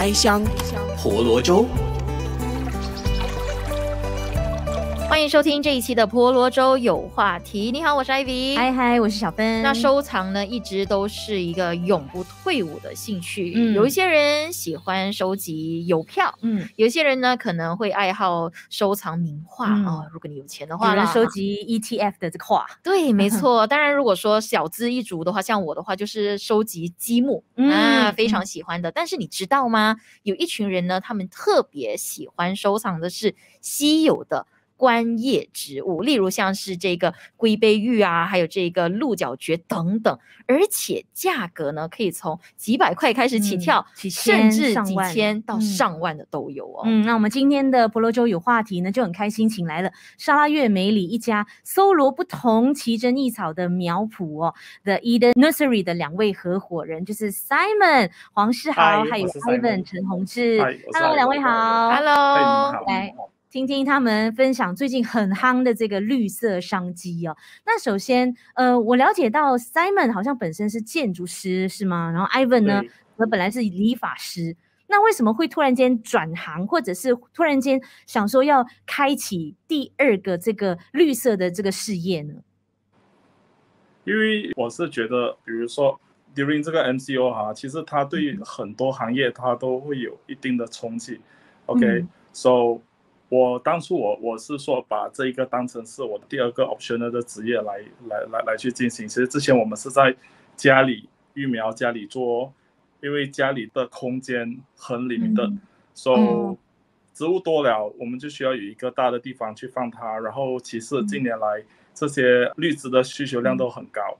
开香婆罗洲。欢迎收听这一期的婆罗洲有话题。你好，我是 Ivy。嗨嗨，我是小芬。那收藏呢，一直都是一个永不退伍的兴趣。嗯有一些人喜欢收集邮票，嗯，有一些人呢可能会爱好收藏名画嗯哦。如果你有钱的话有人收集 ETF 的这个画，对，没错。当然，如果说小资一族的话，像我的话，就是收集积木、嗯啊，非常嗯喜欢的。但是你知道吗？有一群人呢，他们特别喜欢收藏的是稀有的。观叶植物，例如像是这个龟背玉啊，还有这个鹿角蕨等等，而且价格呢可以从几百块开始起嗯跳，几甚至几上千到嗯。上万的都有哦。嗯，那我们今天的婆罗洲有话题呢，就很开心，请来了沙拉月美里一家搜罗不同奇珍异草的苗圃哦，The Eden Nursery 的两位合伙人就是 Simon 黄世豪，还有嗨我是 Ivan Simon 陈宏志嗨两位好。Hello，嘿，你们好，来听听他们分享最近很夯的这个绿色商机哦。那首先，呃，我了解到 Simon 好像本身是建筑师是吗？然后 Ivan 呢对，则本来是理发师。那为什么会突然间转行，或者是突然间想说要开启第二个这个绿色的这个事业呢？因为我是觉得，比如说 during 这个 MCO 哈，其实它对嗯很多行业它都会有一定的冲击。OK，so、嗯我当初我我是说把这一个当成是我第二个 optional 的职业来来来来去进行。其实之前我们是在家里育苗家里做，因为家里的空间很 limited，、嗯 so、嗯植物多了，我们就需要有一个大的地方去放它。然后其次近年来这些绿植的需求量都很高、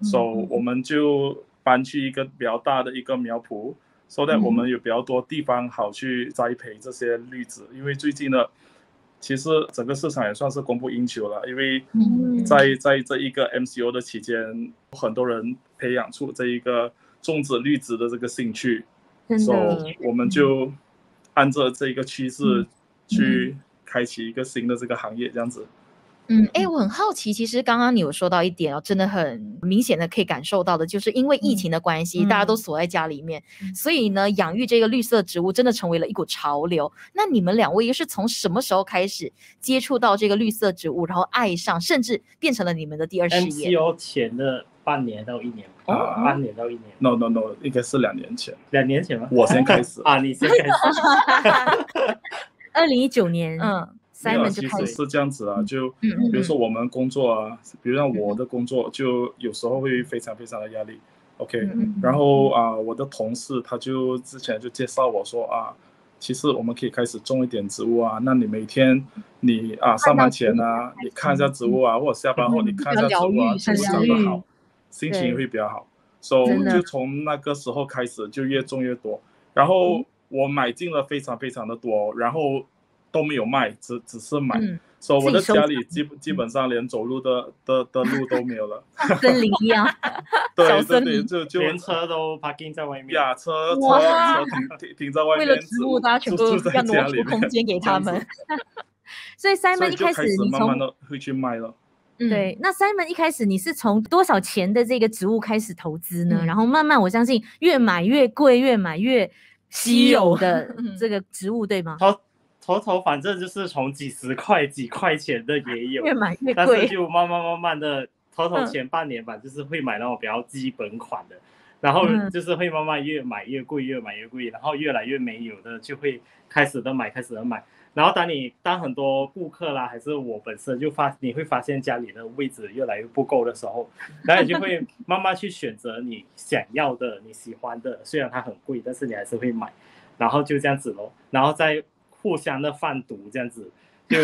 嗯 s 嗯 o 我们就搬去一个比较大的一个苗圃，so that 嗯我们有比较多地方好去栽培这些绿植。因为最近呢，其实整个市场也算是供不应求了，因为嗯在在这一个 MCO 的期间，很多人培养出这一个种植绿植的这个兴趣。真 so，我们就按照这一个趋势嗯去开启一个新的这个行业，这样子。嗯，哎，我很好奇，其实刚刚你有说到一点哦，真的很明显的可以感受到的，就是因为疫情的关系，大家都嗯锁在家里面，嗯所以呢，养育这个绿色植物真的成为了一股潮流。那你们两位又是从什么时候开始接触到这个绿色植物，然后爱上，甚至变成了你们的第二事业？MCO 前的半年到一年，半年到一年，No No No，应该是两年前，两年前吗？我先开始。啊，你先开始，二零一九年，嗯，Simon 就开始，其实是这样子啊，就比如说我们工作啊，比如像我的工作，就有时候会非常非常的压力。OK，嗯然后啊、我的同事他就之前就介绍我说啊，其实我们可以开始种一点植物啊。那你每天你啊上班前啊，你看一下植物。啊，或者下班后你看一下植物啊，植物长得好，心情也会比较好。所、以就从那个时候开始就越种越多，然后我买进了非常非常的多，然后都没有卖，只只是买。嗯，所、以我的家里基基本上连走路的的的路都没有了。森林一样，对 对对，小森林就就连车都 parking 在外面。呀，车车车停停停在外面，为了植物，大家全部要挪出空间给他们。所以所 Simon 一开始你始慢慢从的会去卖了。嗯，对，那 Simon 一开始你是从多少钱的这个植物开始投资呢？嗯然后慢慢我相信越买越贵，越买越稀有的嗯这个植物，对吗？头头头反正就是从几十块、几块钱的也有，越买越但是，就慢慢慢慢的，头头嗯。前半年吧，就是会买那种比较基本款的，然后嗯。就是会慢慢越买越贵，越买越贵，然后越来越没有的就会开始的买，开始的买。然后当你当很多顾客啦，还是我本身就发，你会发现家里的位置越来越不够的时候，然后你就会 慢慢去选择你想要的、你喜欢的，虽然它很贵，但是你还是会买，然后就这样子咯，然后再互相的贩毒这样子，就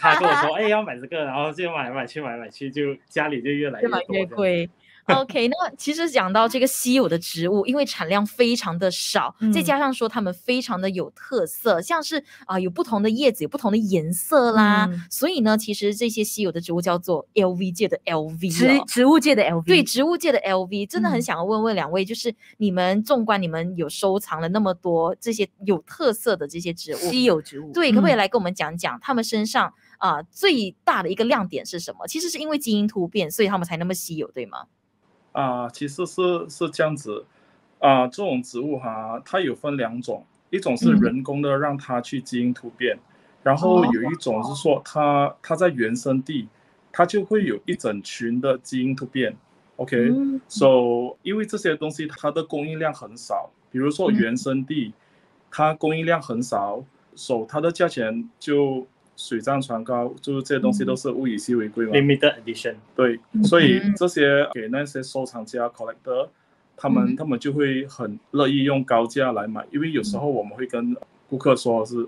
他跟我说，哎，要买这个，然后就买来买去买来买去，就家里就越来越买多。越贵。OK，那其实讲到这个稀有的植物，因为产量非常的少，再嗯。加上说它们非常的有特色，像是啊、有不同的叶子，有不同的颜色啦，嗯。所以呢，其实这些稀有的植物叫做 LV 界的 LV 植哦。植物界的 LV，对植物界的 LV，真的很嗯。想要问问两位，就是你们纵观你们有收藏了那么多这些有特色的这些植物，稀有植物，对，可不可以嗯。来跟我们讲讲他们身上啊、最大的一个亮点是什么？其实是因为基因突变，所以他们才那么稀有，对吗？啊、其实是是这样子，啊、这种植物哈，它有分两种，一种是嗯。人工的让它去基因突变，然后有一种是说它它在原生地，它就会有一整群的基因突变。OK，嗯。So 因为这些东西它的供应量很少，比如说嗯。原生地，它供应量很少，so 它的价钱就水涨船高，就是这些东西都是物以稀为贵嘛。limited edition。对，所以嗯。这些给那些收藏家 collector，他们嗯。他们就会很乐意用高价来买，因为有时候我们会跟顾客说是，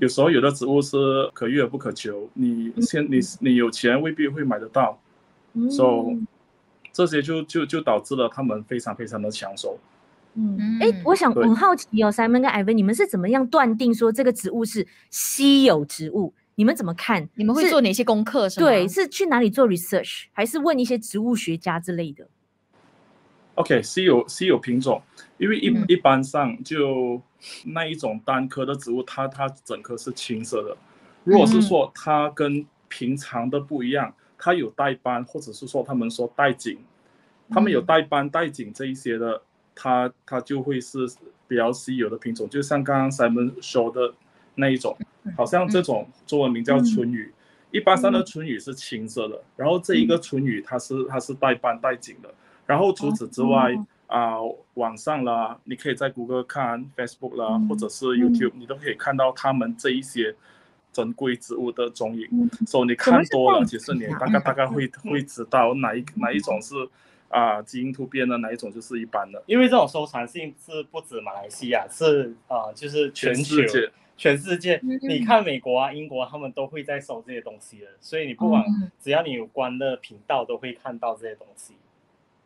有时候有的植物是可遇而不可求，你先你你有钱未必会买得到，so 嗯这些就就就导致了他们非常非常的抢手。嗯，哎、我想很好奇哦，Simon 跟 Ivan，你们是怎么样断定说这个植物是稀有植物？你们怎么看？你们会做哪些功课？是吗？对，是去哪里做 research，还是问一些植物学家之类的？OK，稀有稀有品种，因为一、嗯一般上就那一种单颗的植物，它它整颗是青色的。如果是说它跟平常的不一样，它有带斑，或者是说他们说带颈，他们有带斑带颈这一些的，它它就会是比较稀有的品种，就像刚刚 Simon 说的那一种，好像这种中文名叫春雨。一般上的春雨是青色的，然后这一个春雨它是它是带斑带颈的，然后除此之外啊、网上啦，你可以在谷歌看 Facebook 啦，或者是 YouTube，你都可以看到他们这一些珍贵植物的踪影。所以你看多了，其实你大概大概会 会知道哪一哪一种是啊、基因突变的，哪一种就是一般的。因为这种收藏性是不止马来西亚，是啊、呃就是全球世界全世界。嗯你看美国啊、英国，他们都会在收这些东西的，所以你不管、嗯只要你有关的频道，都会看到这些东西。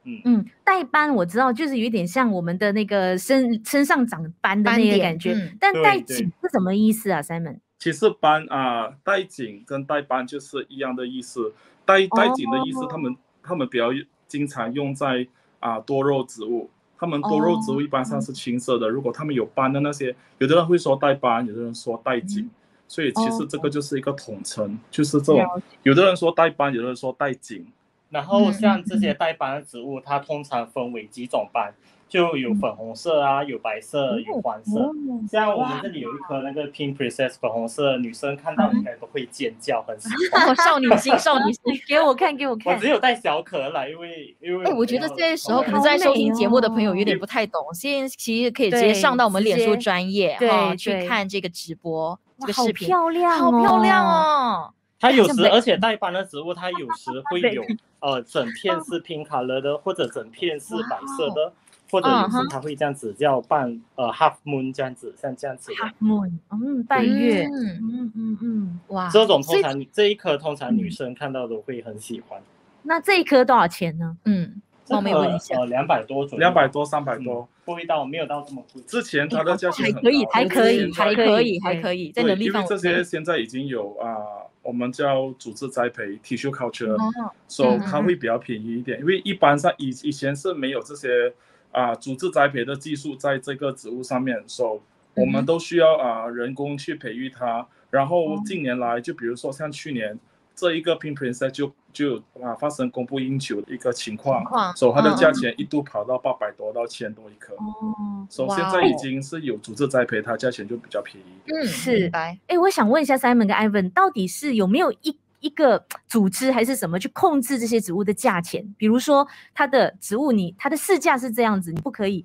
嗯嗯，带斑我知道，就是有一点像我们的那个身身上长斑的那个感觉，嗯但带对对颈是什么意思啊，Simon？其实斑啊、带颈跟带斑就是一样的意思。带带颈的意思，哦他们他们比较经常用在啊、多肉植物。他们多肉植物一般上是青色的，如果他们有斑的那些，有的人会说带斑，有的人说带颈，所以其实这个就是一个统称，就是这种有的人说带斑，有的人说带颈。然后嗯像这些带斑的植物，它通常分为几种斑，就有粉红色啊，有白色，有黄色。哦像我们这里有一颗那个 Pink Princess 粉红色，女生看到应该都会尖叫，很 喜欢。哦，少女心，少女心。给我看，给我看我只。有带小可来，因为因为哎，我觉得要这时候可能在收听美节目的朋友有点哦不太懂，现在其实可以直接上到我们脸书专业哈，去看这个直播这个视频，漂亮，好漂亮！哦。它有时，而且带斑的植物，它有时会有呃整片是 pink color 的，或者整片是白色的，或者有时它会这样子叫半呃 half moon 这样子，像这样子的。Half moon，嗯，半月，嗯，嗯嗯嗯。哇，这种通常这一颗通常女嗯生看到都会很喜欢。那这一颗多少钱呢？嗯，这冒昧问一下呃两百多左右，两百多、三百嗯多。不会到没有到这么贵。之前它的价钱还可以，还可以还还可以，还可以，在对，能力范围因为这些。现在已经有啊、我们叫组织栽培 tissue culture，、哦，so 嗯它会比较便宜一点，因为一般上以以前是没有这些啊、组织栽培的技术在这个植物上面，so 我们都需要啊、人工去培育它。然后近年来，就比如说像去年这一个 Pink Princess 就就啊发生供不应求的一个情况所以它的嗯价钱一度跑到八百多到千多一颗。哦，所以哇现在已经是有组织栽培，它价钱就比较便宜。嗯，是。哎，我想问一下 Simon 跟 Ivan，到底是有没有一一个组织还是什么去控制这些植物的价钱？比如说它的植物你它的市价是这样子，你不可以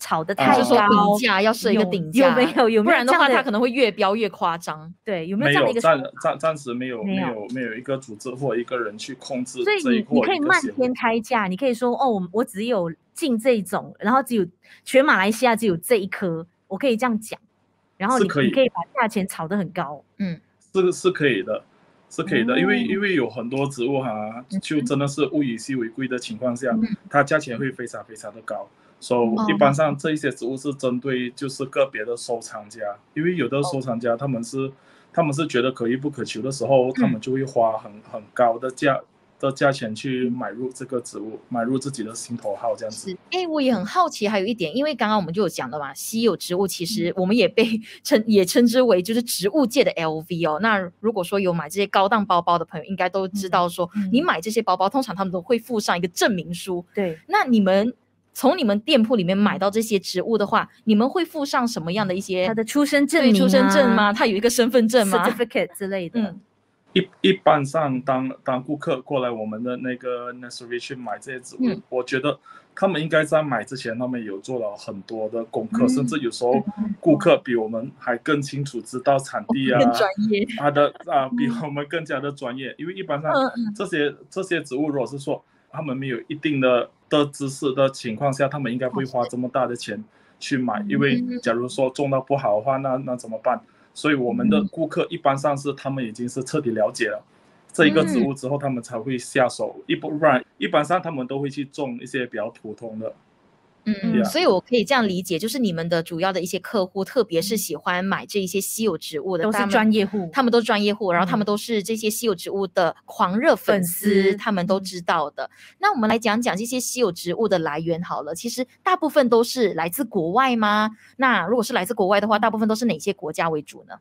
炒得啊太高就是说，顶价要设一个顶价，有没有有没有不然的话，它可能会越标越夸张。对有没有这样的一个暂？暂暂时没有没有没有没有一个组织或一个人去控制所以这一或你你可以漫天开价，你可以说哦，我我只有进这一种，然后只有全马来西亚只有这一颗，我可以这样讲，然后你可以你可以把价钱炒得很高。嗯，这个是可以的，是可以的，因为哦因为有很多植物哈，就真的是物以稀为贵的情况下，嗯它价钱会非常非常的高。所哦。以一般上这一些植物是针对就是个别的收藏家，因为有的收藏家他们是他们是觉得可遇不可求的时候，他们就会花很很高的价的价钱去买入这个植物，买入自己的心头好这样子。是。，哎，我也很好奇，还有一点，因为刚刚我们就有讲了嘛，稀有植物其嗯。实我们也被称也称之为就是植物界的 LV 哦。那如果说有买这些高档包包的朋友，应该都知道说，嗯。你买这些包包，通常他们都会附上一个证明书。对，那你们从你们店铺里面买到这些植物的话，你们会附上什么样的一些他的出生证明、对出生证吗？？他有一个身份证吗？certificate 之类的。嗯一一般上当当顾客过来我们的那个 nursery 去买这些植物，嗯我觉得他们应该在买之前，他们有做了很多的功课，嗯甚至有时候顾客比我们还更清楚知道产地啊，更专业。它的啊 比我们更加的专业，因为一般上这些这些植物，如果是说他们没有一定的的知识的情况下，他们应该不会花这么大的钱去买，因为嗯假如说种到不好的话，那那怎么办？所以我们的顾客一般上是他们已经是彻底了解了这一个植物之后，他们才会下手，一不不然一般上他们都会去种一些比较普通的。嗯嗯，所以我可以这样理解，就是你们的主要的一些客户，特别是喜欢买这一些稀有植物的，都是专业户他们都专业户，然后他们嗯都是这些稀有植物的狂热粉粉丝，丝他们都知道的。那我们来讲讲这些稀有植物的来源好了。其实大部分都是来自国外吗？那如果是来自国外的话，大部分都是哪些国家为主呢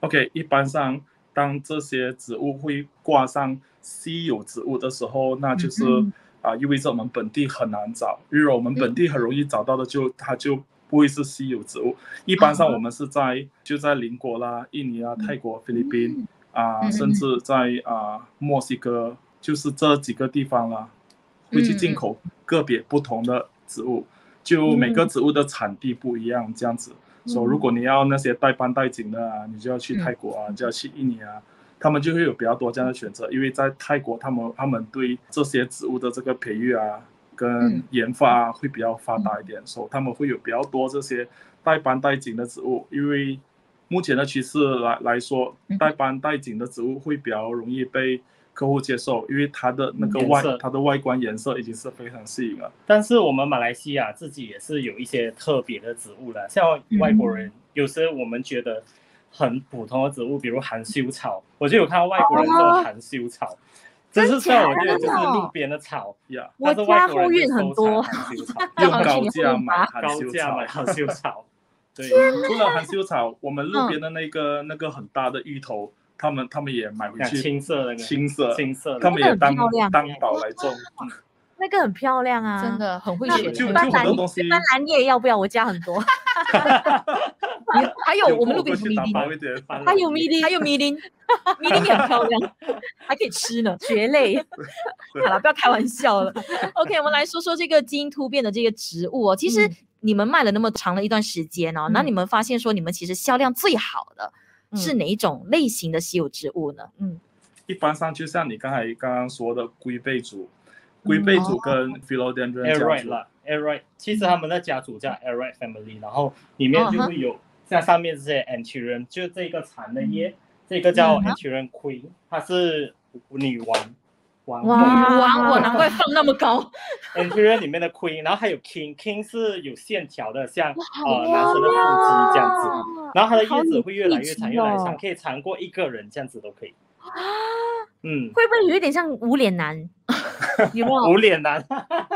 ？OK，一般上当这些植物会挂上稀有植物的时候，那就是嗯啊、意味着我们本地很难找。因为我们本地很容易找到的就，它就不会是稀有植物。一般上我们是在就在邻国啦、印尼啊、泰国、菲律宾啊，嗯甚至在啊墨西哥，就是这几个地方啦，会去进口个别不同的植物。就每个植物的产地不一样，这样子。所以如果你要那些带斑带景的啊，你就要去泰国啊，就要去印尼啊，他们就会有比较多这样的选择，因为在泰国他们他们对这些植物的这个培育啊跟嗯研发啊会比较发达一点，所以他们会有比较多这些带斑带紧的植物，因为目前的趋势来来说嗯，带斑带紧的植物会比较容易被客户接受，因为它的那个外它的外观颜色已经是非常吸引了。但是我们马来西亚自己也是有一些特别的植物的，像外国人，有时我们觉得很普通的植物，比如含羞草，我就有看到外国人种含羞草，这是在我觉得就是路边的草，呀、我但是外国人家后院就收很多藏。含羞草，用高价买含羞高价买草。含羞草，对，除了含羞草，我们路边的那个、那个很大的芋头，他们他们也买回去，青色的那个青色，青色，他们也当当宝来种。那个很漂亮啊，真。的很会那选，就就很多东西，斑斓叶要不要？我家很多。你还有我们路边有米林，包一点。还有米粒，还有迷林，迷林也很漂亮，还可以吃呢。蕨类。好了，不要开玩笑了。OK，我们来说说这个基因突变的这个植物哦。其实嗯你们卖了那么长的一段时间哦，那嗯你们发现说你们其实销量最好的是嗯哪一种类型的稀有植物呢？嗯，一般上就像你刚才刚刚说的龟背族，龟背族跟 philodendron 家 Airite 族，啦，Airite，其实他们的家族叫 Airite Family，然后里面就会有像上面这些 Anthurium，就这个蚕的叶，这个叫嗯哼。Anthurium Queen，它是女王，王哇女王，我难怪放那么高。Anthurium 里面的 Queen，然后还有 King，King 是有线条的，像好呃男生的腹肌这样子，然后它的叶子会越来越长，越来越哦。长，可以长过一个人这样子都可以。嗯，会不会有一点像无脸男？有没有？无脸男，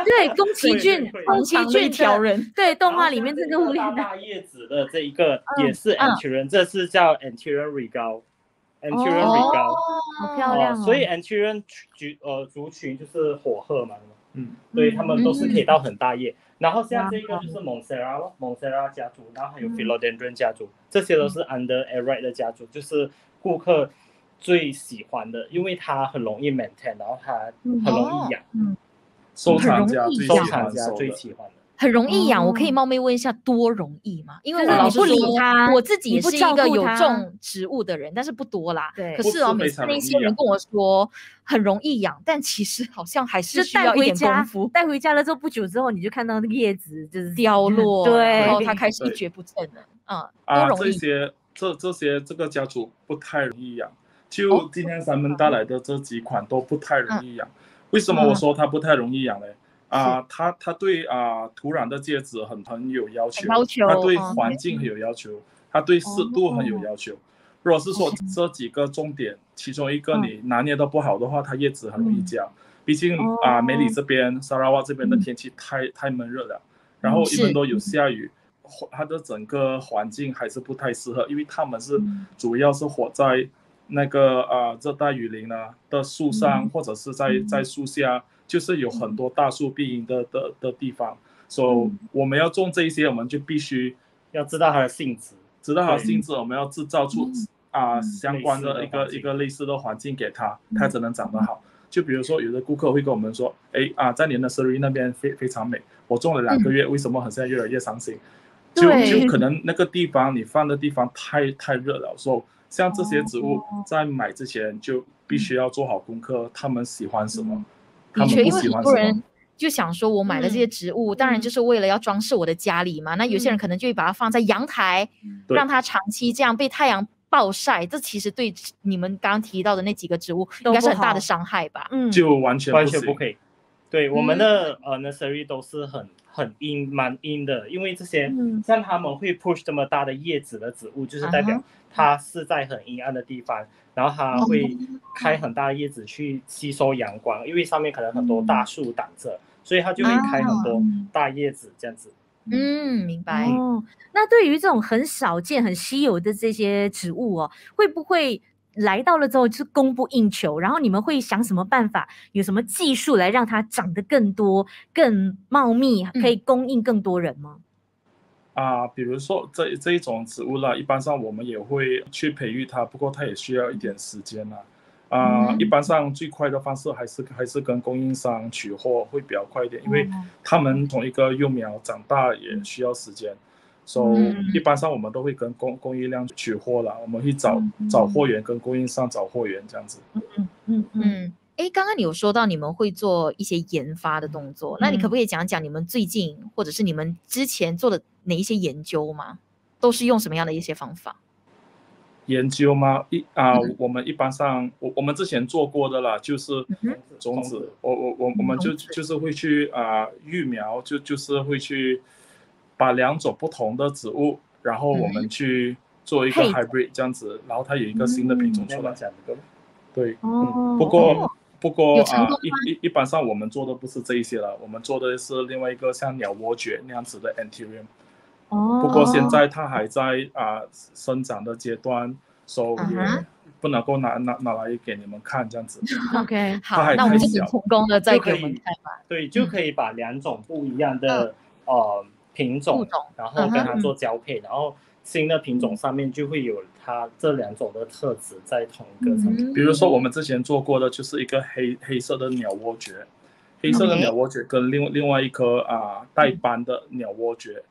对，宫崎骏宫崎骏的条人，对，动画里面这个个无脸男。大大叶子的这一个嗯也是嗯 Anthurium，这是叫 Anthurium regal，Anthurium 哦 regal。好漂亮哦。所以 Anthurium 族呃族群就是火鹤嘛，嗯，所以他们都是可以嗯到很大叶。然后像哇这个就是，Monstera 家族，然后还有嗯 Philodendron 家族，这些都是 Under Airite 的家族，就是顾客最喜欢的，因为它很容易 maintain，然后它很容易养，收藏家收最喜欢藏家。最喜欢的。很容易养。我可以哦冒昧问一下，多容易吗？因为就我老是你不理说它我自己是一个有种植物的人，但是不多啦。对可是哦，每次那些人跟我说很容易养，但其实好像还是就带需要一点功夫，带回家了之后不久之后，你就看到那个叶子就是凋落，对然后它开始一蹶不振了。嗯，啊，多容易。这些这这些这个家族不太容易养，哦就今天咱们带来的这几款都不太容易养。为什么嗯我说它不太容易养呢？啊，它它对啊土壤的介质很很有要求，它对嗯。环境很有要求，它对湿度很有要求。如果是说这几个重点，其中一个嗯。你拿捏的不好的话，它叶子很容易嗯。焦。毕竟哦。啊，梅里这边、沙拉瓦这边的嗯。天气太太闷热了，然后一是。般都有下雨，它的整个环境还是不太适合，因为它们是嗯。主要是活在那个啊热带雨林呢的树上，嗯。或者是在嗯。在树下，就是有很多大树庇荫的的的地方，所以我们要种这一些，我们就必须要知道它的性质，知道它的性质，我们要制造出啊相关的一个一个类似的环境给它，它才能长得好。就比如说，有的顾客会跟我们说，哎啊，在你的 nursery 那边非非常美，我种了两个月，为什么好像越来越伤心？就就可能那个地方你放的地方太太热了，所以像这些植物在买之前就必须要做好功课，他们喜欢什么，他们不因为喜欢什么很多人。就想说，我买了这些植物，当然嗯就是为了要装饰我的家里嘛。那有些人可能就会把它放在阳台，对让它长期这样被太阳暴晒。这其实对你们刚刚提到的那几个植物，应该是很大的伤害吧？嗯，就完全完全不可以。对，我们的呃 nursery 都是很很阴蛮阴的，因为这些嗯。像他们会 push 这么大的叶子的植物，就是代表啊它是在很阴暗的地方，然后它会开很大的叶子去吸收阳光，因为上面可能很多大树挡着，所以它就会开很多大叶子这样子。嗯，明白。哦，那对于这种很少见、很稀有的这些植物哦，会不会来到了之后就是供不应求？然后你们会想什么办法，有什么技术来让它长得更多、更茂密，可以供应更多人吗？啊，比如说这这一种植物啦，一般上我们也会去培育它，不过它也需要一点时间啦。啊、嗯一般上最快的方式还是还是跟供应商取货会比较快一点，因为哦他们同一个幼苗长大也需要时间，所以嗯。一般上我们都会跟供供应量取货了，我们去找嗯找货源跟供应商找货源这样子。嗯嗯嗯，嗯，诶，刚刚你有说到你们会做一些研发的动作，那你可嗯不可以讲讲你们最近或者是你们之前做的哪一些研究吗？都是用什么样的一些方法？研究吗？一啊、嗯。我们一般上我我们之前做过的啦，就是嗯种子，我我我我们就就是会去啊、育苗，就就是会去把两种不同的植物，然后我们去做一个 hybrid 这样子，然后它有一个新的品种出来。对，哦。嗯，不过不过啊一一一般上我们做的不是这一些了，我们做的是另外一个像鸟窝蕨那样子的 anthurium。哦，不过现在它还在啊、生长的阶段，所以不能够拿拿拿来给你们看这样子。OK，好，那我们就成功的再给我就可以们看吧。对，就可以把两种不一样的呃品种，种然后跟它做交配，然后新的品种上面就会有它这两种的特质在同一个上面。嗯比如说我们之前做过的就是一个黑黑色的鸟窝蕨，黑色的鸟窝蕨跟另另外一颗啊带斑的鸟窝蕨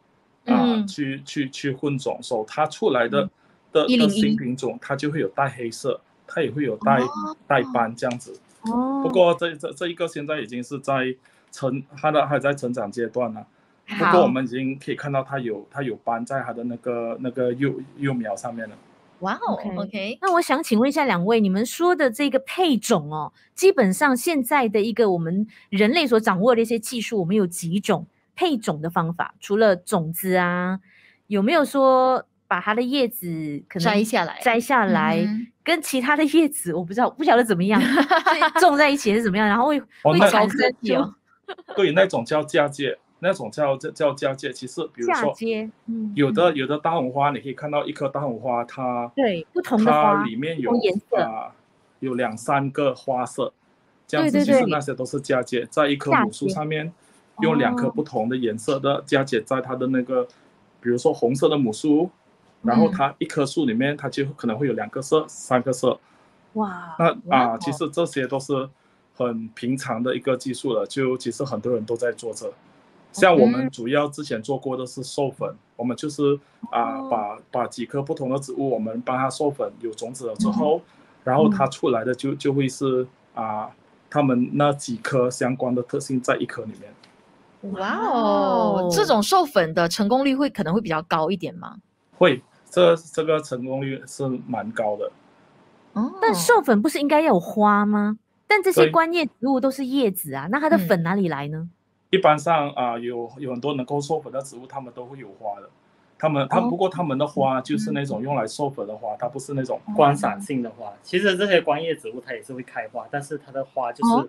啊嗯。去去去混种，所以它出来的的101的新品种，它就会有带黑色，它也会有带哦。带斑这样子。哦，不过这这这一个现在已经是在成它的还在成长阶段了。不过我们已经可以看到它有它有斑在它的那个那个幼幼苗上面了。哇哦 OK，OK，那我想请问一下两位，你们说的这个配种哦，基本上现在的一个我们人类所掌握的一些技术，我们有几种配种的方法？除了种子啊，有没有说把它的叶子可能摘下来。摘下来，嗯 跟其他的叶子我不知道，不晓得怎么样是 种在一起还是怎么样，然后会、会产生出高科技哦对，那种叫嫁接，那种叫叫叫嫁接。其实比如说，嗯，有的有的大红花，你可以看到一颗大红花，它对不同的它花里面有颜色啊、有两三个花色，这样子其实那些都是嫁接，在一棵母树上面用两颗哦不同的颜色的嫁接在它的那个，比如说红色的母树，然后嗯它一棵树里面它就可能会有两个色、三个色。哇，那啊，其实这些都是很平常的一个技术了，就其实很多人都在做这。像我们主要之前做过的是授粉，我们就是啊、哦把把几棵不同的植物，我们帮它授粉，有种子了之后，然后它出来的就就会是啊，它们那几颗相关的特性在一颗里面。哇哦，这种授粉的成功率会可能会比较高一点吗？会，这这个成功率是蛮高的。哦，但授粉不是应该要有花吗？但这些观叶植物都是叶子啊，那它的嗯粉哪里来呢？一般上啊、有有很多能够授粉的植物，它们都会有花的。它们它哦。不过它们的花就是那种用来授粉的花，它不是那种观赏性的花，其实这些观叶植物它也是会开花，但是它的花就是、哦。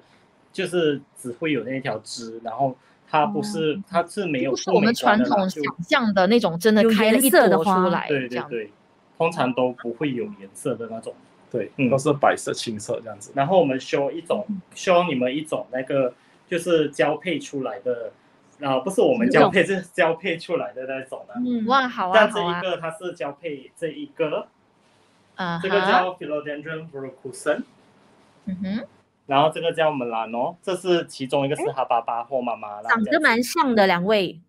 就是只会有那条枝，然后它不是、它是没有不是我们传统想象的那种真的开了一色的朵出花来，对对对，通常都不会有颜色的那种。对，嗯。都是白色、青色这样子。然后我们修一种，修你们一种那个就是交配出来的啊、不是我们交配，是交配出来的那种的。嗯，哇，好啊，但这一，个它是交配这一个，啊这个叫 Philodendron verrucosun，嗯哼，然后这个叫 Melano，这是其中一个是哈巴巴或妈妈啦。长得蛮像的两位，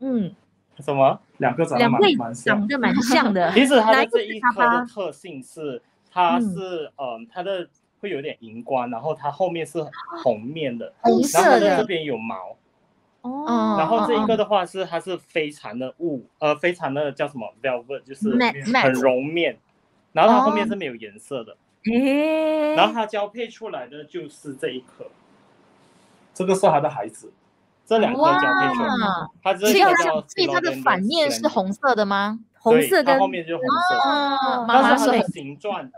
嗯，什么？两个长得蛮两位蛮像。长。得蛮像的。其实它的这一是哈巴。颗的特性是，它嗯是嗯，它的会有点荧光，然后它后面是红面的，红然后色的这边有毛，哦，然后这一嗯个的话是它是非常的雾，呃，非常的叫什么 velvet，就是很绒面，然后它后面哦是没有颜色的，诶，然后它交配出来的就是这一颗，这个是它的孩子，这两颗交配出来的，它这所以它个叫所以它的反面是红色的吗？红色跟它后面就是红色的。哦，妈但是它的形状，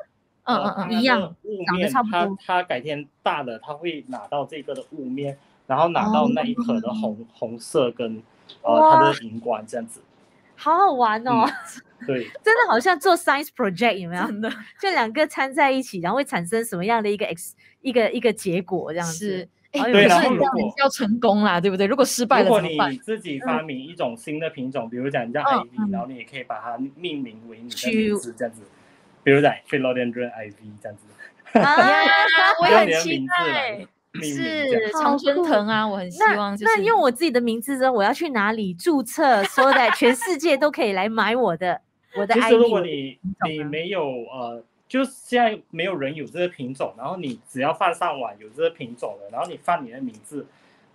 嗯呃嗯嗯一样的雾长得面，它差不多它改天大了，它会拿到这个的雾面，然后拿到那一颗的红、红色跟呃它的荧光这样子。好好玩哦，对，真的好像做 science project 有没有？真的 就两个掺在一起，然后会产生什么样的一个 x 一个一个结果这样子对然后如果要成功啦，对不对？如果失败如果了怎么办你？自己发明一种新的品种，比如讲叫嗯 IV，、嗯然后你也可以把它命名为你的名字这样子，比如在 Philodendron IV 这样子，啊呀，我也很期名字来待。是常春藤啊，我很希望就是那用我自己的名字之后，我要去哪里注册，说的全世界都可以来买我的 我的其 ID？实如果你你没有呃，就是现在没有人有这个品种，然后你只要放上网有这个品种了，然后你放你的名字，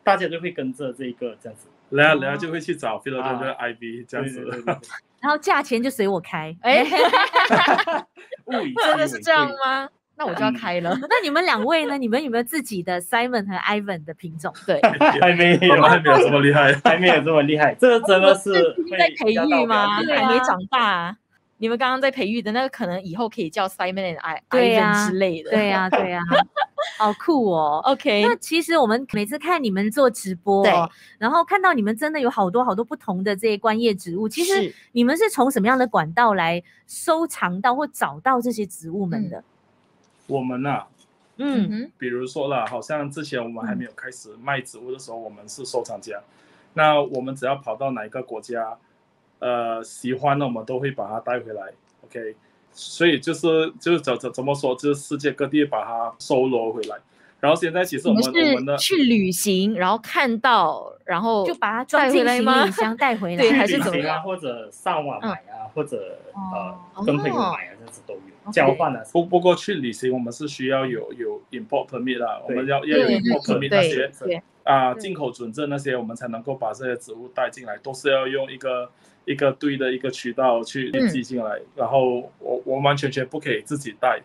大家就会跟着这个这样子。然后然后就会去找 Philadelphia IB 这样子。对对对对对然后价钱就随我开。哎，物以真的是这样贵？吗？那我就要嗯开了。那你们两位呢？你们有没有自己的 Simon 和 Ivan 的品种？对，还没我有，们还没有这么厉害。还没有这么厉害，这个真的是在培育吗？还没长大。你们刚刚在培育的那个，可能以后可以叫 Simon and I 对呀 Ivan 之类的。对呀、对呀、好酷哦。，OK，那其实我们每次看你们做直播、然后看到你们真的有好多好多不同的这些观叶植物，其实你们是从什么样的管道来收藏到或找到这些植物们的？我们呐、嗯嗯比如说啦，好像之前我们还没有开始卖植物的时候，我们是收藏家。那我们只要跑到哪一个国家，呃，喜欢的我们都会把它带回来。OK，所以就是就是怎怎怎么说，就是世界各地把它收罗回来。然后现在其实我们们我们的去旅行，然后看到，然后就把它装带回进行来吗李箱带回来。对还是怎么旅行啊，样或者上网嗯买啊，或者哦呃跟朋友哦买啊，这样子都有交换啊。不不过去旅行，我们是需要有有 import permit 啦，我们要要有 import permit 那对些对，啊，对进口准证那些，我们才能够把这些植物带进来，都是要用一个一个对的一个渠道去嗯寄进来，然后我我完完全全不可以自己带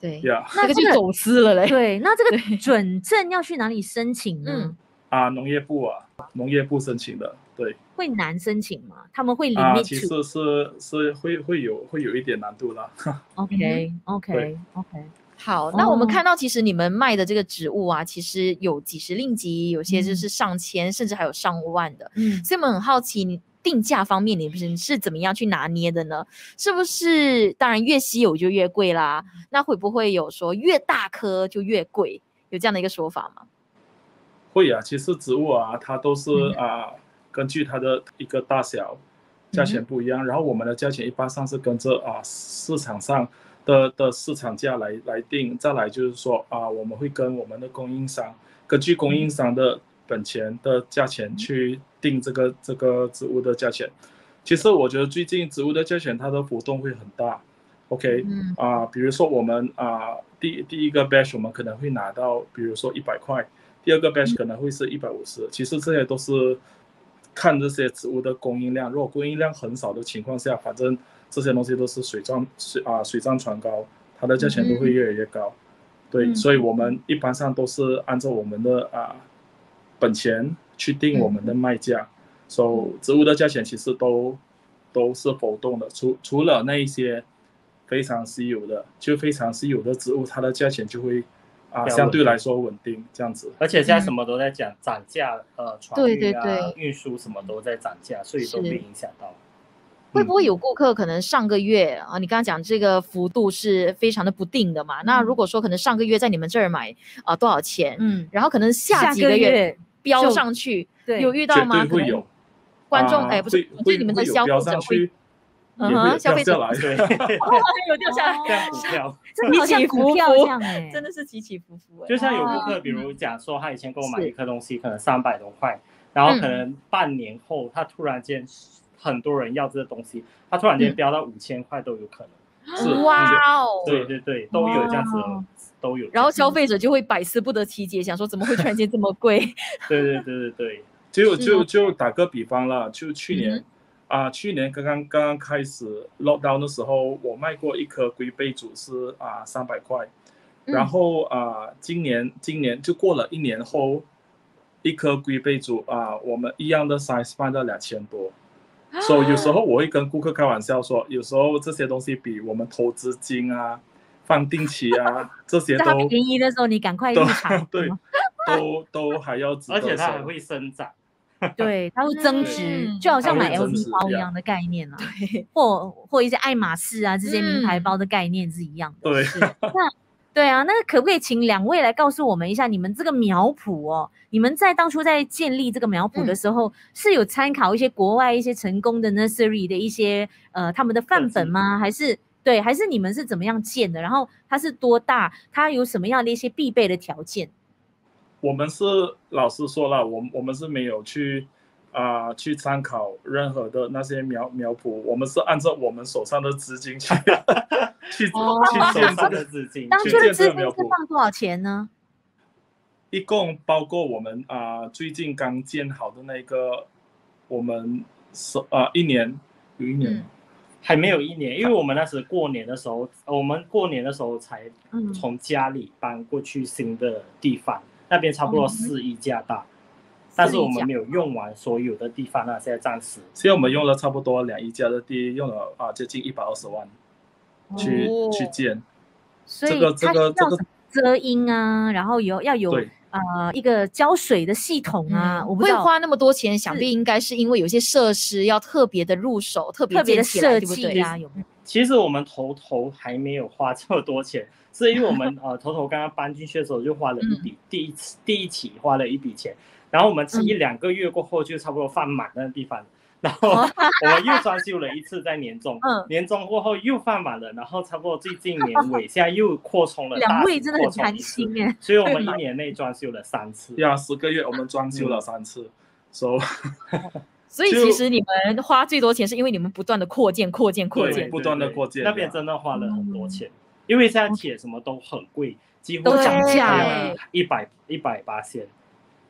对，呀。那个就走私了嘞。对，那这个准证要去哪里申请呢？嗯啊，农业部啊，农业部申请的，对会难申请吗？他们会啊，limit 其、实是是会会有会有一点难度的。OK OK 对 OK，好，那我们哦看到其实你们卖的这个植物啊，其实有几十令吉，有些就嗯是上千，甚至还有上万的。嗯，所以我们很好奇，你定价方面你们是怎么样去拿捏的呢？是不是当然越稀有就越贵啦？那会不会有说越大颗就越贵？有这样的一个说法吗？会啊，其实植物啊，它都是嗯啊，根据它的一个大小，价钱不一样。然后我们的价钱一般上是跟着啊市场上的的市场价来来定。再来就是说啊，我们会跟我们的供应商，根据供应商的本钱的价钱去定这个这个植物的价钱。其实我觉得最近植物的价钱它的浮动会很大。OK，嗯啊，比如说我们啊，第第一个 batch 我们可能会拿到，比如说一百块，第二个 batch 可能会是一百五十。其实这些都是看这些植物的供应量，如果供应量很少的情况下，反正这些东西都是水涨水啊水涨船高，它的价钱都会越来越高。对，嗯。所以我们一般上都是按照我们的啊本钱去定我们的卖价，所、以植物的价钱其实都都是浮动的，除除了那一些非常稀有的，就非常稀有的植物，它的价钱就会啊相对来说稳定这样子。而且现在嗯什么都在讲涨价，呃，船对运啊、对。对运输什么都在涨价，所以都是。会影响到。会不会有顾客可能上个月啊，你刚刚讲这个幅度是非常的不定的嘛？那如果说可能上个月在你们这儿买啊多少钱，嗯，然后可能下下几个月飙上去，对有遇到吗？会有。观众啊哎，不是会，会就是你们的消费者会，嗯哼，消费者来。对，有掉下来，像股票。真的好像起起股票伏伏这样哎，真的是起起伏伏哎。就像有顾哦客，比如讲说他以前给我买一颗东西，可能三百多块，然后可嗯能半年后他突然间很多人要这个东西，他突然间嗯飙到五千块都有可能。是哇哦，对对 对，都有这样子的，都有。然后消费者就会百思不得其解，想说怎么会突然间这么贵？对对对对对，就就就打个比方了，就去嗯年啊、去年刚刚刚刚开始 lockdown 的时候，我卖过一颗龟背竹是啊三百块，嗯然后啊、今年今年就过了一年后，一颗龟背竹啊、我们一样的 size 卖到两千多。所以有时候我会跟顾客开玩笑说，有时候这些东西比我们投资金啊、放定期啊这些都便宜的时候，你赶快入都场，对都都还要值得而且它还会生长。对，它会增值，嗯就好像买 LV 包一样的概念啊，对，或或一些爱马仕啊这些名牌嗯。包的概念是一样的。对。对啊，那可不可以请两位来告诉我们一下，你们这个苗圃哦，你们在当初在建立这个苗圃的嗯时候，是有参考一些国外一些成功的 nursery 的一些呃他们的范本吗？还是对，还是你们是怎么样建的？然后它是多大？它有什么样的一些必备的条件？我们是老实说了，我们我们是没有去啊、去参考任何的那些苗苗圃，我们是按照我们手上的资金去 去哦。去建这个，的资金，当去建这个苗圃。是放多少钱呢？一共包括我们啊、最近刚建好的那个，我们是啊、一年有一年嗯。还没有一年，因为我们那时过年的时候，呃我们过年的时候才嗯，从家里搬过去新的地方，那边差不多嗯四亿加大，但是我们没有用完所有的地方，那现在暂时现在我们用了差不多两亿家的地，用了啊、接近一百二十万去、哦。去建，所以这个这个这个遮阴啊，然后有要有啊。呃一个浇水的系统啊，我不会花那么多钱，想必应该是因为有些设施要特别的入手，特别特别的设对对？计啊，有没有？其实我们头头还没有花这么多钱，是因为我们呃头头刚刚搬进去的时候就花了一笔、第一次第一期花了一笔钱，然后我们吃一两个月过后就差不多放满那个地方，然后我们又装修了一次在年终，嗯。年终过后又放满了，然后差不多最近年尾现在又扩充了，两位真的很贪心哎，所以我们一年内装修了三次。对啊，十个月我们装修了三次，所、以所以其实你们花最多钱，是因为你们不断的扩建、扩建、扩对建。不断的扩建那边真的花了很多钱，因为现在铁什么都很贵，几乎都涨价了一百一百八千。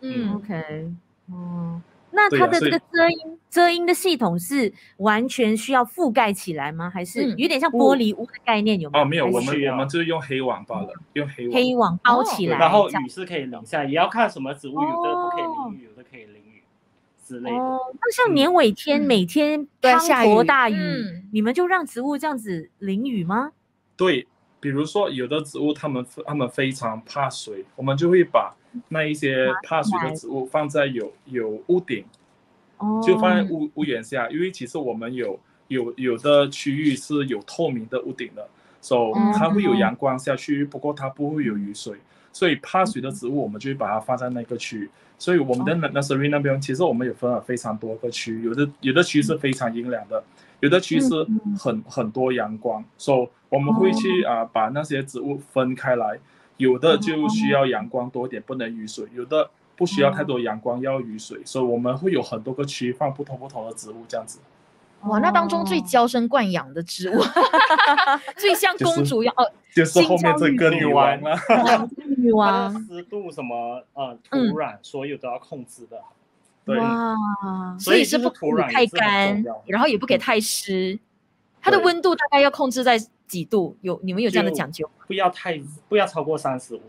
嗯，OK，哦，那它的这个遮阴遮阴的系统是完全需要覆盖起来吗？还是嗯有点像玻璃屋的概念？有没有？哦没有，我们我们就是用黑网罢了，用黑网。黑网包起来，然后雨是可以淋下，也要看什么植物，有的不可以淋雨，有的可以淋雨之类的。哦，那像年尾天嗯每天滂沱大雨嗯，你们就让植物这样子淋雨吗？对，比如说有的植物它们它们非常怕水，我们就会把那一些怕水的植物放在有有屋顶，哦，就放在屋屋檐下，因为其实我们有有有的区域是有透明的屋顶的，所以嗯它会有阳光下去，不过它不会有雨水，所以怕水的植物我们就会把它放在那个区域。所以我们的 nursery 那边，其实我们也分了非常多个区，有的有的区是非常阴凉的，有的区是嗯很很多阳光，所以我们会去啊、把那些植物分开来，有的就需要阳光多一点，不能雨水；有的不需要太多阳光，要雨水。所以我们会有很多个区放不同不同的植物这样子。哇，那当中最哦娇生惯养的植物，最像公主一样哦，就是后面这个女王了。女王湿度什么呃土嗯壤，所有都要控制的好。对，哇，所以是不可以太土壤太干，然后也不可以太湿，它的温度大概要控制在几度？有你们有这样的讲究？不要太不要超过三十五，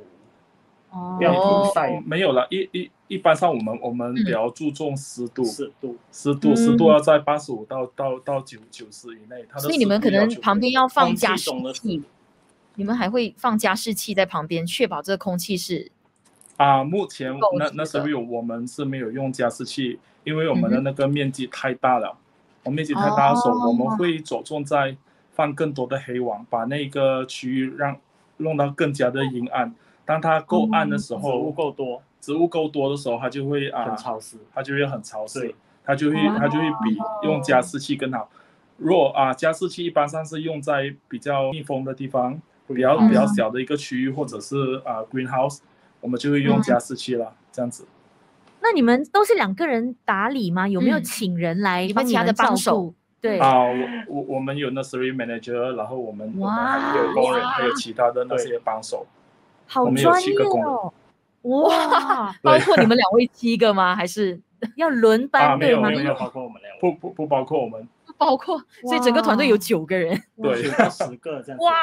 哦不要哦曝晒没有了，一一一般上我们我们比较注重湿度，湿度。湿度湿度要在八十五到到到九九十以内。它的所以你们可能旁边要放加湿器，你们还会放加湿器在旁边，确保这个空气是啊，目前够那那湿的 s 有我们是没有用加湿器，因为我们的那个面积太大了，我们面积太大的时候，我们哦会着重在放更多的黑网，把那个区域让弄到更加的阴暗。当它够暗的时植物，够多，植物够多的时候，它就会啊很，潮湿。它就会很潮湿，它就会它就会比用加湿器更好。如果啊，加湿器一般上是用在比较密封的地方，比较比较小的一个区域，或者是啊 greenhouse，我们就会用加湿器了，这样子。那你们都是两个人打理吗？有没有请人来帮你们照帮手？对，啊，我我我们有 nursery manager，然后我们我们还有哇工人，还有其他的那些帮手。好我们有专业七个工人哦！哇，包括你们两位七个吗？还是 要轮啊班对吗没有没？有没有包括我们两位，不不不包括我们，不包括？所以整个团队有九个人。对九到十个这样。哇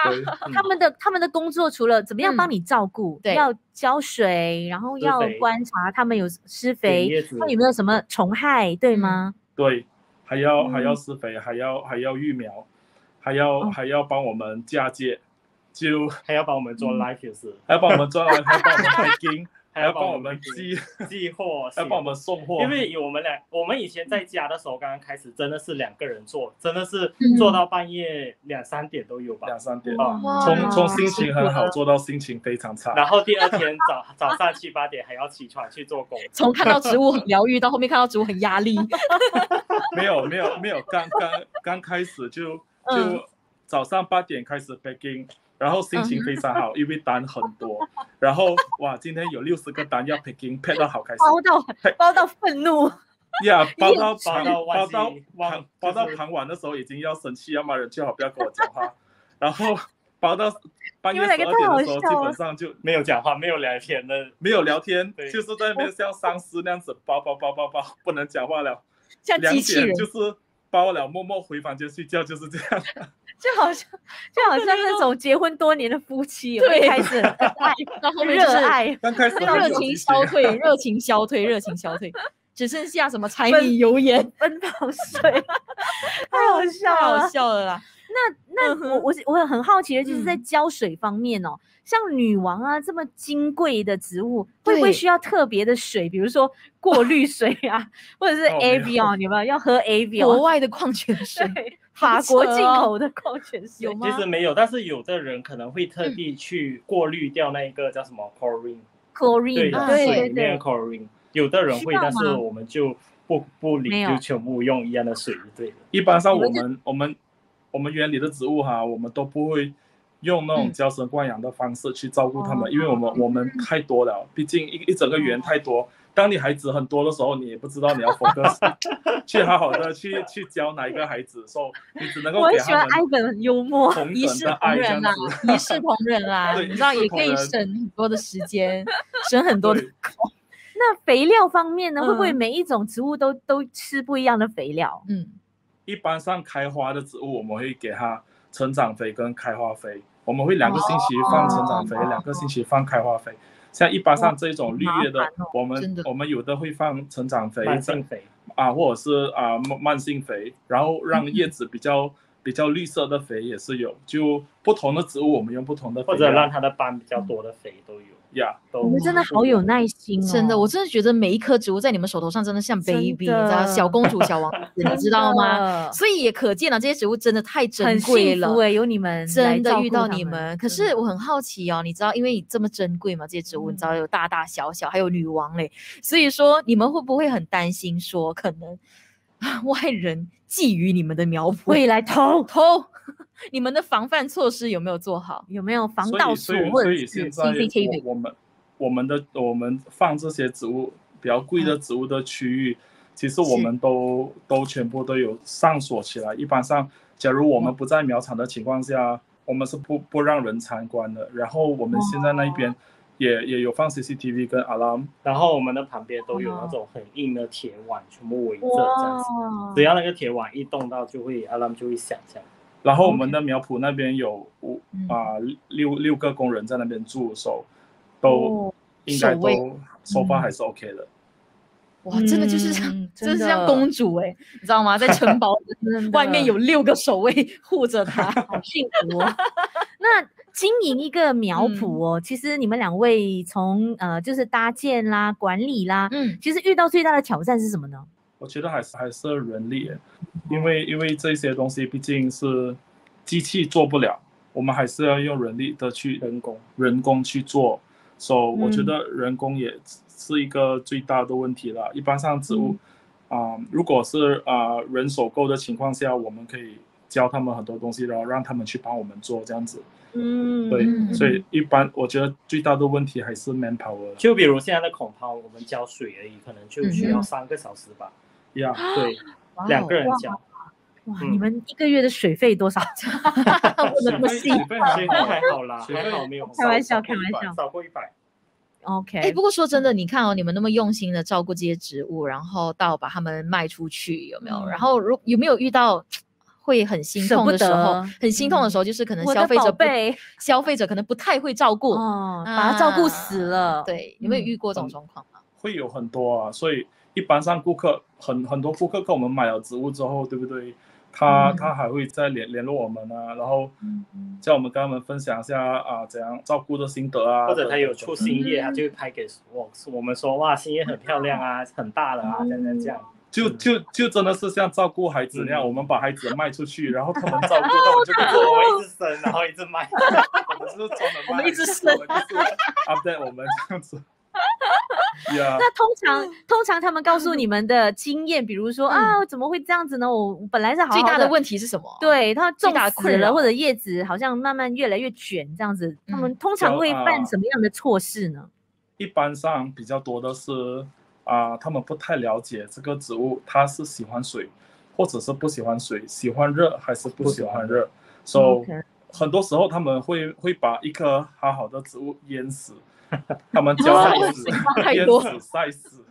他们的他们的工作除了怎么样帮嗯你照顾，对要浇水，然后要肥观察他们有施肥，叶子那有没有什么虫害，对嗯吗？对，还要还要嗯施肥，还要还要育苗，还要哦。还要帮我们嫁接，就还要帮我们做嗯。Live 也是，还要帮我们做，还要帮我们 packing，还还要帮我们们寄，寄货，还要帮我们送货。因为有我们俩，我们以前在家的时候，刚刚开始真的是两个人做，真的是嗯做到半夜两三点都有吧。两三点，啊哇从从心情很好做到心情非常差。然后第二天早早上七八点还要起床去做工，从看到植物很疗愈，到后面看到植物很压力。没有没有没有，刚刚刚开始就嗯就早上八点开始 packing，然后心情非常好，因为单很多，然后哇，今天有六十个单要 packing，pack 到好开心。包到包到愤怒，呀，包到包到包到忘傍包到就是傍晚的时候已经要生气，要骂人，最好不要跟我讲话。然后 包到半夜十二点的时候，基本上就没有讲话，没有聊天的，没有聊天，就是在那边像丧尸那样子包包包包包，不能讲话了。像两机器人，点就是包了，默默回房间睡觉，就是这样。就好像就好像那种结婚多年的夫妻，对开始很 爱到后面热爱，刚开始热情消退，热情消退，热情消退，只剩下什么柴米油盐，奔跑水，太好笑了太好。笑了啦。那嗯哼。我我是我很好奇的，就是在嗯。浇水方面哦，像女王啊这么金贵的植物，会不会需要特别的水？比如说过滤水啊，或者是 哦没有 Avion，有没有？要喝 Avion？外的矿泉水法国进口的矿泉。水。有吗其实没有，但是有的人可能会特嗯。地去过滤掉那一个叫什么 chlorine，对对对水里面，chlorine，有的人会，但是我们就不不理，就全部用一样的水就对了。一般上我们我们我们园里的植物哈，我们都不会用那种嗯。娇生惯养的方式去照顾它们，哦因为我们我们太多了，毕竟一一整个园太多。当你孩子很多的时候，你也不知道你要 focus 去好好的去去教哪一个孩子，所以你只能够给我很喜欢他们 Ivan 很幽默，一视同仁啦。，一视同仁啦，对你知道也可以省很多的时间，省很多的对。那肥料方面呢，会不会嗯每一种植物都都吃不一样的肥料？嗯，一般上开花的植物，我们会给它成长肥跟开花肥，我们会两个星期放成长肥，哦两个星期放开花肥。像一般上这种绿叶的哦，我们我们有的会放成长肥慢性肥，啊，或者是啊慢慢性肥，然后让嗯叶子比较 比较绿色的肥也是有。就不同的植物，我们用不同的肥或者让它的斑比较多的肥都有，呀。都你们真的好有耐心哦！真的，我真的觉得每一颗植物在你们手头上真的像 baby，你知道，小公主、小王子，你知道吗？所以也可见了，这些植物真的太珍贵了幸福。哎，有你们来真的遇到你们，可是我很好奇哦，你知道，因为你这么珍贵嘛，这些植物，你知道嗯有大大小小，还有女王嘞，所以说你们会不会很担心说，可能 外人觊觎你们的苗圃，会来偷，偷？你们的防范措施有没有做好？有没有防所盗锁以所以或者是所以现在 CCTV？我我们我们的我们放这些植物比较贵的植物的区域，其实我们都都全部都有上锁起来。一般上，假如我们不在苗场的情况下，我们是不不让人参观的。然后我们现在那边也也有放 CCTV 跟 alarm，然后我们的旁边都有那种很硬的铁网，全部围着这样子。哇只要那个铁网一动到，就会 alarm 就会响这样。然后我们的苗圃那边有五嗯啊、六六个工人在那边驻守，都哦应该守卫都收发嗯还是 OK 的。哇，真的就是像，嗯真的是像公主哎、你知道吗？在城堡 外面有六个守卫护着她。好幸福哦。那经营一个苗嗯圃哦，其实你们两位从呃就是搭建啦、管理啦，嗯，其实遇到最大的挑战是什么呢？我觉得还是还是人力，因为因为这些东西毕竟是机器做不了，我们还是要用人力的去人工人工去做，所以我觉嗯得人工也是一个最大的问题了。一般上植物，啊、如果是啊、人手够的情况下，我们可以教他们很多东西，然后让他们去帮我们做这样子。嗯，对，嗯所以一般我觉得最大的问题还是 manpower 就比如现在的孔抛，我们浇水而已，可能就需要嗯三个小时吧。呀。对，两个人讲，哇，嗯你们一个月的水费多少？不能那么细。水费还水费还好啦，水费还好没有开玩笑少过100开玩笑少过一百。OK，哎，不过说真的，你看哦，你们那么用心的照顾这些植物，然后到把它们卖出去，有没有？嗯然后如有没有遇到会很心痛的时候？很心痛的嗯时候，就是可能消费者被消费者可能不太会照顾，哦，把它照顾死了。啊，对，有没有嗯遇过这种嗯状况吗？会有很多啊，所以一般上顾客很很多顾客跟我们买了植物之后，对不对？他、嗯他还会再联联络我们啊，然后嗯叫我们跟他们分享一下啊怎样照顾的心得啊，或者他有出新叶，嗯他就会拍给我，我们说哇，新叶很漂亮啊，很大了啊，这样这样。就就就真的是像照顾孩子那样，嗯我们把孩子卖出去，然后他们照顾，他们就跟着我们一直生，然后一直卖。我们是专门卖，我们一直生我们就是 update 我们这样子。呀、那通常通常他们告诉你们的经验，比如说啊，怎么会这样子呢？我我本来是好好最大的的问题是什么？，对它最种死大困了，或者叶子好像慢慢越来越卷，这样子，他们嗯通常会犯什么样的错事呢？一般上比较多的是啊、他们不太了解这个植物，它是喜欢水，或者是不喜欢水，喜欢热还是不喜欢热。So、OK 很多时候他们会会把一棵好好的植物淹死，他们浇晒死淹死、晒死、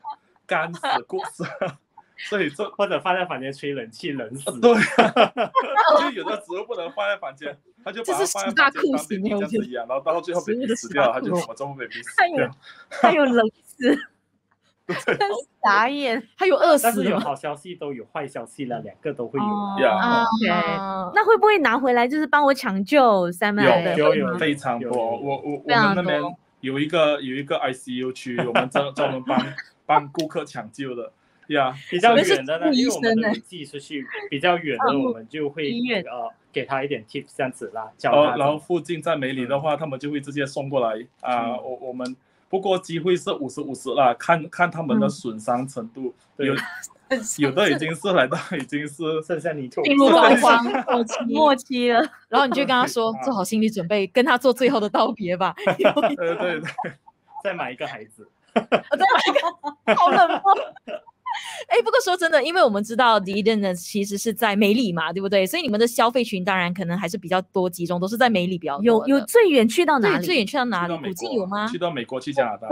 干死、过死，所以这或者放在房间吹冷气，冷死。对、啊，就有的植物不能放在房间，他就把它放在房间当刑 baby 欸我觉得。这样子养，然后到最后植物 baby 死掉了，他就什么都 baby 死还有掉。还有冷死，傻眼。还有饿但是有？好消息都有坏消息了，两个都会有 OK 那会不会拿回来就是帮我抢救 Simon 的？有有非常多。有有我我我们那边有一个有一个 ICU 区，我们专专门帮 帮顾客抢救的对呀。比较远的呢，因为我们生欸都有寄出去，比较远的嗯我们就会呃给他一点 tips 这样子啦，然后然后附近在梅里的话，他们就会直接送过来啊。嗯我我们不过机会是五十五十啦，看看他们的嗯。损伤程度，对。有 有的已经是来到已经是剩下泥土。进入膏肓，末期末期了，然后你就跟他说啊做好心理准备，跟他做最后的道别吧。对对对，再买一个孩子，再买一个。好冷漠。哎，不过说真的，因为我们知道 d 的呢其实是在美里嘛，对不对？所以你们的消费群当然可能还是比较多集中，都是在美里比较多有有最远去到哪里？最远去到哪里？古去到美国晋有吗去？到美国去加拿大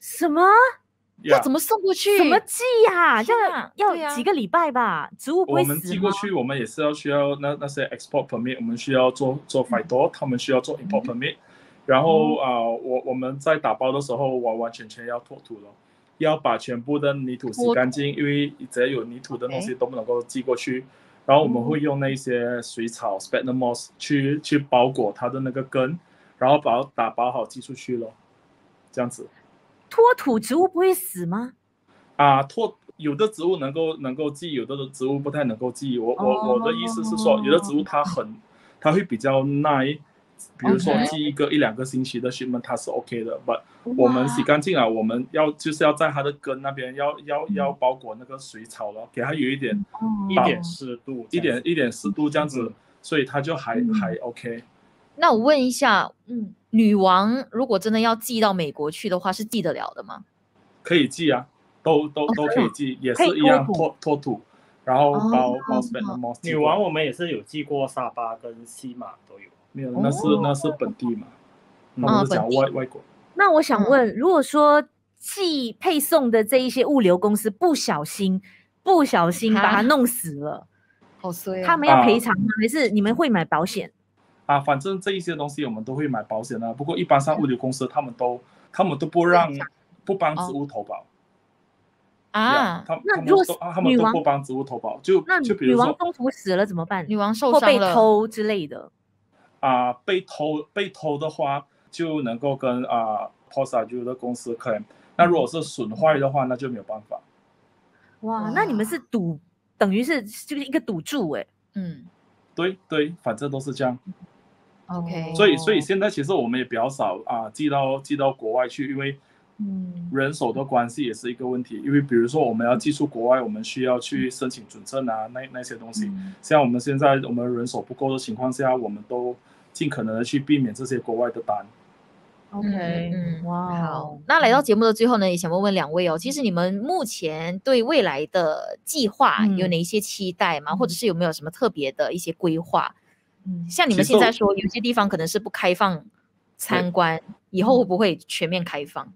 什么呀要怎。么送过去？怎么寄呀？这天啊样对啊要几个礼拜吧？植物不我们会？寄过去，我们也是要需要那那些 export permit，我们需要做做 f i d o 他们需要做 import permit，然后啊、我我们在打包的时候完完全全要脱土了，要把全部的泥土洗脱干净，因为只要有泥土的东西都不能够寄过去。然后我们会用那些水草 sphagnum moss 去去包裹它的那个根，然后把它打包好寄出去咯，这样子。脱土植物不会死吗？啊，脱有的植物能够能够寄，有的植物不太能够寄。我我我的意思是说，有的植物它很，它会比较耐，比如说记一个一两个星期的 shipment 它是 OK 的。But 我们洗干净了，我们要就是要在它的根那边要要要包裹那个水草了，给它有一点一点湿度，一点一点湿度这样子嗯，所以它就还嗯。还 OK。那我问一下，嗯，女王如果真的要寄到美国去的话，是寄得了的吗？可以寄啊，都都都可以寄，也是一样脱土。脱脱土，然后包哦包 sphagnum moss 寄女王我们也是有寄过沙巴跟西马都有。没有，那是哦那是本地嘛，我是讲外外国。那我想嗯问，如果说寄配送的这一些物流公司不小心不小心把它弄死了，好衰他们要啊赔偿吗？还是你们会买保险？啊，反正这一些东西我们都会买保险啊。不过一般上物流公司他们都他们都不让不帮植物投保啊，他他们那如果他们女王都不帮植物投保，就那就比如说女王中途死了怎么办？女王受或被伤了，偷之类的？啊被偷被偷的话就能够跟啊 Posa 就的公司 claim。那如果是损坏的话，那就没有办法。哇，那你们是赌，等于是就是一个赌注哎、嗯，对对，反正都是这样。OK 所以所以现在其实我们也比较少啊寄到寄到国外去，因为嗯人手的关系也是一个问题。因为比如说我们要寄出国外，我们需要去申请准证啊，那那些东西。嗯像我们现在我们人手不够的情况下，我们都尽可能的去避免这些国外的单。，OK，嗯，哇好哦，，那来到节目的最后呢，也想问问两位哦，其实你们目前对未来的计划有嗯哪一些期待吗？或者是有没有什么特别的一些规划？嗯像你们现在说，有些地方可能是不开放参观，以后会不会全面开放？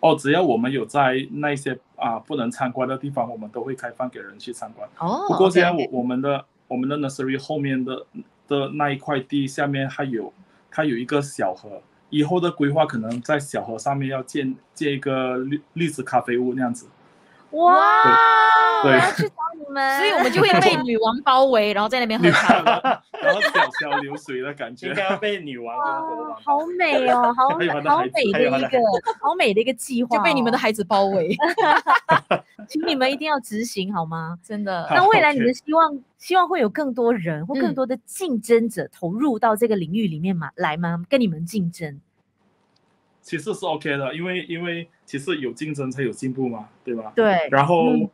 哦，只要我们有在那些啊不能参观的地方，我们都会开放给人去参观。哦，不过现在我我们的我们的 nursery 后面的的那一块地下面还有它有一个小河，以后的规划可能在小河上面要建建一个绿绿植咖啡屋那样子。哇，我要去找你们，所以我们就会被女王包围，然后在那边喝你咖看，然后小桥流水的感觉应。该要被女王跟国王，哇好美哦，好好美的一个，好美的一个计划哦，就被你们的孩子包围，请你们一定要执行好吗？真的。那未来你们希望希望会有更多人或更嗯多的竞争者投入到这个领域里面嘛来吗？跟你们竞争？其实是 OK 的，因为因为其实有竞争才有进步嘛，对吧？对，然后嗯。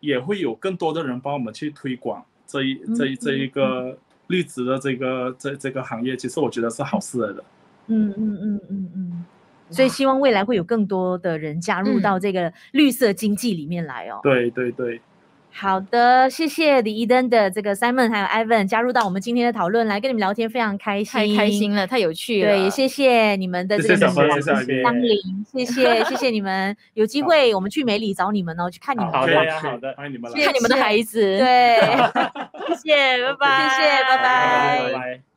也会有更多的人帮我们去推广这一这一嗯这一个绿植的这个这这个行业，其实我觉得是好事来的。嗯嗯嗯嗯嗯，所以希望未来会有更多的人加入嗯。到这个绿色经济里面来哦。对对对，好的，谢谢李一登的这个 Simon 还有 Ivan 加入到我们今天的讨论来，跟你们聊天非常开心，太开心了，太有趣了。对，也谢谢你们的这个光临谢谢谢谢谢谢你们，有机会我们去美里找你们哦，去看你们好的好的欢迎你们来谢。看你们的孩子。对，谢谢，拜拜，谢谢拜拜拜拜。